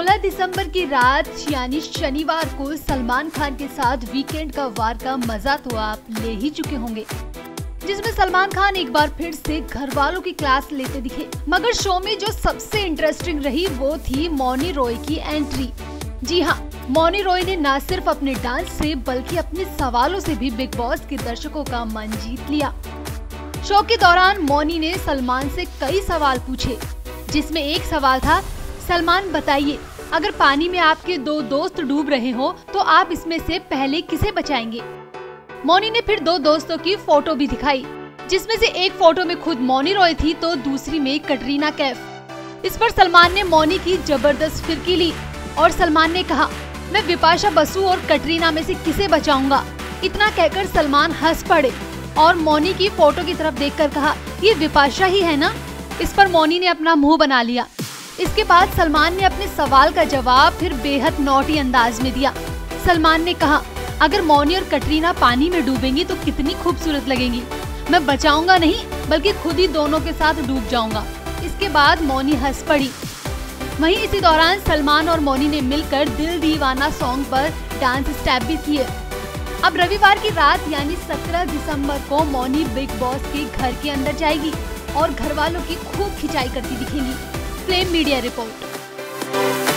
16 दिसंबर की रात, यानी शनिवार को सलमान खान के साथ वीकेंड का वार का मज़ा तो आप ले ही चुके होंगे। जिसमें सलमान खान एक बार फिर से घर वालों की क्लास लेते दिखे। मगर शो में जो सबसे इंटरेस्टिंग रही, वो थी मौनी रॉय की एंट्री जी हाँ मौनी रॉय ने न सिर्फ़ अपने डांस से, बल्कि अपने सवालों से भी बिग बॉस के दर्शकों का मन जीत लिया। शो के दौरान मौनी ने सलमान से कई सवाल पूछे, जिसमें एक सवाल था, सलमान बताइए अगर पानी में आपके दो दोस्त डूब रहे हो तो आप इसमें से पहले किसे बचाएँगे? मौनी ने फिर दो दोस्तों की फ़ोटो भी दिखाई, जिसमें से एक फ़ोटो में खुद मौनी रॉय थी तो दूसरी में कटरीना कैफ। इस पर सलमान ने मौनी की ज़बरदस्त फिरकी ली और सलमान ने कहा, मैं विपाशा बसु और कटरीना में से किसे बचाऊँगा? इतना कहकर सलमान हंस पड़े और मौनी की फ़ोटो की तरफ़ देखकर कहा, ये विपाशा ही है ना? इस पर मौनी ने अपना मुँह बना लिया। इसके बाद सलमान ने अपने सवाल का जवाब फिर बेहद नोटी अंदाज में दिया। सलमान ने कहा, अगर मौनी और कटरीना पानी में डूबेंगी तो कितनी खूबसूरत लगेंगी। मैं बचाऊँगा नहीं, बल्कि खुद ही दोनों के साथ डूब जाऊँगा। इसके बाद मौनी हंस पड़ी। वहीं इसी दौरान सलमान और मौनी ने मिलकर दिल दीवाना सॉन्ग पर डांस स्टेप भी किए। अब रविवार की रात, यानी 17 दिसंबर को मौनी बिग बॉस के घर के अंदर जाएगी और घर वालों की खूब खिंचाई करती दिखेंगी। Flame media report